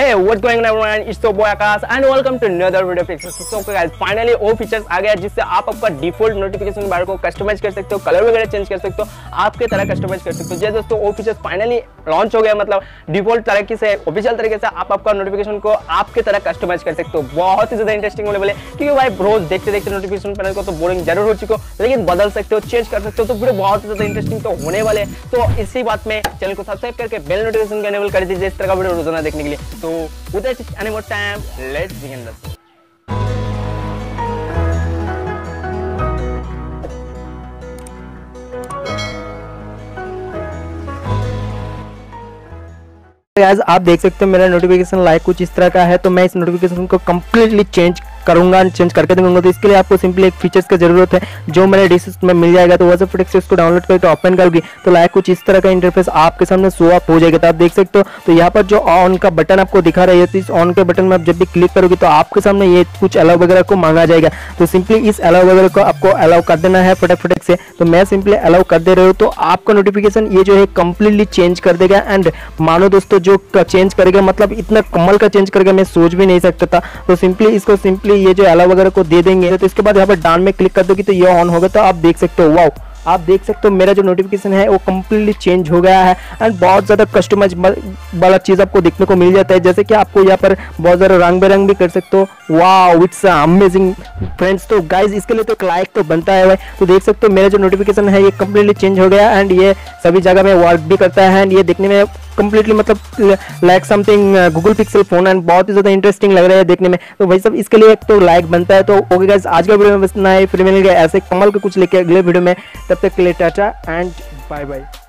Hey, what's going on everyone? It's your boy Akash and welcome to another video fixes. So guys, finally वो features आ गया जिससे आप आपका default notification बार को कस्टमाइज कर सकते हो कलर वगैरह चेंज कर सकते हो आपके तरह कस्टमाइज कर सकते हो जैसे दोस्तों वो फीचर्स फाइनली लॉन्च हो गया मतलब डिफ़ॉल्ट तरीके से ऑफिशियल तरीके से आप आपका नोटिफिकेशन को आपके तरह कस्टमाइज कर सकते हो बहुत ही ज़्यादा इंटरेस्टिंग होने वाले क्योंकि भाई रोज देखते देखते नोटिफिकेशन पैनल को तो बोरिंग ज़रूर हो चुको लेकिन बदल सकते हो चेंज कर सकते हो तो वीडियो बहुत ही ज़्यादा इंटरेस्टिंग तो होने वाले तो इसी बात में चैनल को सब्सक्राइब करके बेल नोटिफिकेशन एनेबल कर दीजिए इस तरह का वीडियो रोज़ाना देखने के लिए तो without any more time, let's begin the show. आज आप देख सकते हो मेरा नोटिफिकेशन लाइक कुछ इस तरह का है तो मैं इस नोटिफिकेशन को कंप्लीटली चेंज करूँगा चेंज करके दूँगा। तो इसके लिए आपको सिंपली एक फीचर्स की ज़रूरत है। जो मेरे डिस्क में मिल जाएगा तो फुटेक से उसको डाउनलोड करके ओपन करोगी। तो लाइक कुछ इस तरह का इंटरफेस आपके सामने शो अप हो जाएगा। तो आप देख सकते हो तो यहाँ पर जो ऑन का बटन आपको दिखा रहा है, इस ऑन के बटन में आप जब भी क्लिक करोगे तो आपके सामने ये कुछ अलाउ वगैरह को मांगा जाएगा। तो सिंपली इस अलाउ वगैरह को आपको अलाउ कर देना है फटक फटक से। तो मैं सिंपली अलाउ कर दे रहे हूँ तो आपका नोटिफिकेशन ये जो है कंप्लीटली चेंज कर देगा। एंड मानो दोस्तों, जो चेंज करेगा मतलब इतना कमल का चेंज करेगा, मैं सोच भी नहीं सकता था। तो सिंपली इसको सिंपली ये जो अलाउ वगैरह को दे देंगे तो इसके बाद यहाँ पर डान में क्लिक कर दोगे तो ये ऑन होगा तो आप देख सकते हो वाओ आप देख सकते हो मेरा जो नोटिफिकेशन है वो कम्प्लीटली चेंज हो गया है एंड बहुत ज़्यादा कस्टमाइज वाला चीज़ आपको देखने को मिल जाता है, जैसे कि आपको यहाँ पर बहुत ज़्यादा रंग बिरंग भी कर सकते हो। वाह इट्स अमेजिंग फ्रेंड्स तो गाइज़ इसके लिए तो एक लाइक तो बनता है भाई। तो देख सकते हो मेरा जो नोटिफिकेशन है ये कम्प्लीटली चेंज हो गया एंड ये सभी जगह में वर्क भी करता है एंड ये देखने में कम्प्लीटली मतलब like something Google Pixel phone and बहुत ही ज़्यादा इंटरेस्टिंग लग रहा है देखने में। तो भाई सब इसके लिए एक तो लाइक बनता है तो ओके गाइज़ आज का वीडियो में बस ना फिर मिलेंगे ऐसे कमल के कुछ लेके अगले वीडियो में। तब तक के लिए टाटा एंड बाय बाय